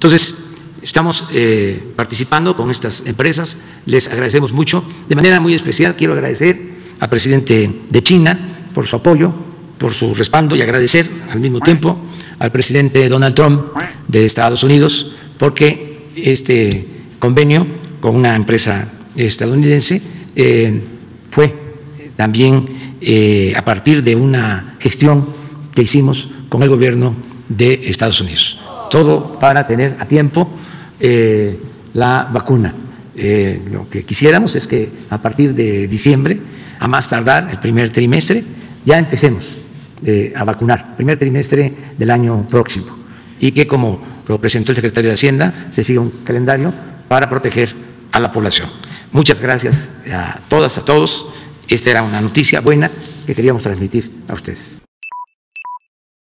Entonces, estamos eh, participando con estas empresas, les agradecemos mucho. De manera muy especial quiero agradecer al presidente de China por su apoyo, por su respaldo y agradecer al mismo tiempo al presidente Donald Trump de Estados Unidos porque este convenio con una empresa estadounidense eh, fue también eh, a partir de una gestión que hicimos con el gobierno de Estados Unidos. Todo para tener a tiempo eh, la vacuna. lo que quisiéramos es que a partir de diciembre, a más tardar el primer trimestre, ya empecemos a vacunar, primer trimestre del año próximo, y que como lo presentó el secretario de Hacienda, se siga un calendario para proteger a la población. Muchas gracias a todas, a todos. Esta era una noticia buena que queríamos transmitir a ustedes.